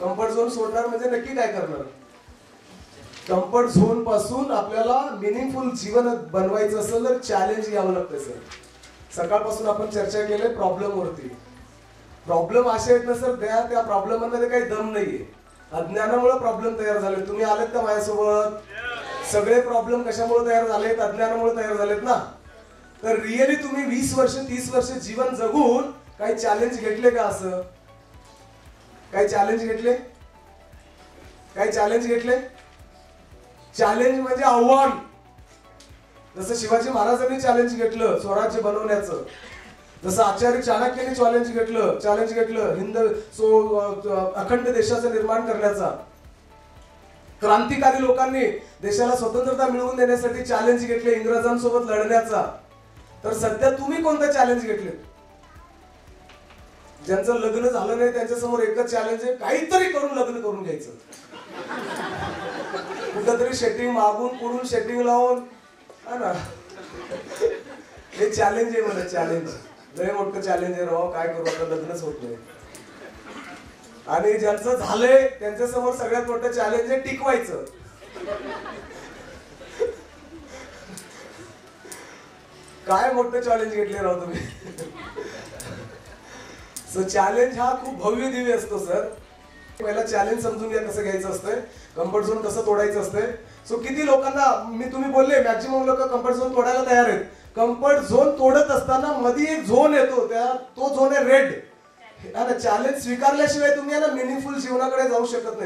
Comfort zone सोडणार म्हणजे नक्की काय करणार? कम्फर्ट झोनपासून आपल्याला मिनिंगफुल जीवन बनवायचं असेल तर चॅलेंज घ्यावं लागतं सर सकाळपासून आपण चर्चा केली प्रॉब्लेम वरती. प्रॉब्लेम असे आहेत ना सर त्या त्या प्रॉब्लेममध्ये काही दम नाहीये. अज्ञानामुळे प्रॉब्लेम तयार झाले तुम्ही आलेत का माझ्यासोबत? सगळे प्रॉब्लेम कशामुळे तयार झालेत? अज्ञानामुळे तयार झालेत ना? तर रिअली तुम्ही वीस वर्ष तीस वर्ष जीवन जगून काही चॅलेंज घेतले का असं काही चॅलेंज घेतले? काही चॅलेंज घेतले? चॅलेंज म्हणजे आव्हान. जसं शिवाजी महाराजांनी चॅलेंज घेतलं स्वराज्य बनवण्याचं. जसं आचार्य चाणक्याने चॅलेंज घेतलं चॅलेंज घेतलं हिंद सो अखंड देशाचं निर्माण करण्याचा. क्रांतिकारी लोकांनी देशाला स्वतंत्रता मिळवून देण्यासाठी चॅलेंज घेतले इंग्रजांसोबत लढण्याचा. तर सध्या तुम्ही कोणतं चॅलेंज घेतले ज्यांचं लग्न झालं नाही त्याच्यासमोर एकच चॅलेंज आहे काहीतरी करून लग्न करून घ्यायचं. कुठंतरी शेटिंग मागून पुढून शेटिंग लावून हा ना. हे चॅलेंज आहे मला चॅलेंज लय मोठं चॅलेंज आहे राव. काय करू आता? लग्नच होत नाही. आणि ज्यांचं झालंय त्यांच्यासमोर सगळ्यात मोठं चॅलेंज आहे टिकवायचं. काय मोठं चॅलेंज घेतले राव तुम्ही? सर चॅलेंज हा खूप भव्य दिव्य असतो सर. पहिला चॅलेंज समजून घ्या कसं घ्यायचं असतंय. कम्फर्ट झोन कसं तोडायचं असतंय. सो किती लोकांना मी तुम्ही बोलले मॅक्झिमम लोक कम्फर्ट झोन तोडायला तयार आहेत. कम्फर्ट झोन तोडत असताना मध्ये एक झोन येतो त्या तो झोन आहे रेड चॅलेंज स्वीकारल्याशिवाय तुम्ही ना मिनिंगफुल जीवनाकडे जाऊ शकत नाही.